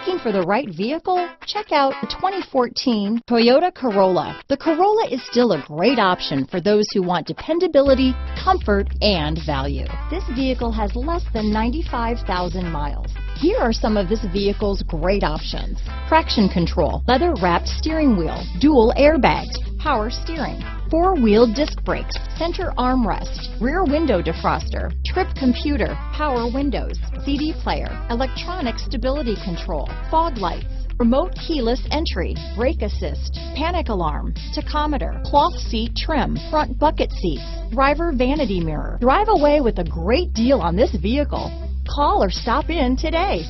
Looking for the right vehicle? Check out the 2014 Toyota Corolla. The Corolla is still a great option for those who want dependability, comfort, and value. This vehicle has less than 95,000 miles. Here are some of this vehicle's great options. Traction control, leather wrapped steering wheel, dual airbags, power steering, four-wheel disc brakes, center armrest, rear window defroster, trip computer, power windows, CD player, electronic stability control, fog lights, remote keyless entry, brake assist, panic alarm, tachometer, cloth seat trim, front bucket seats, driver vanity mirror. Drive away with a great deal on this vehicle. Call or stop in today.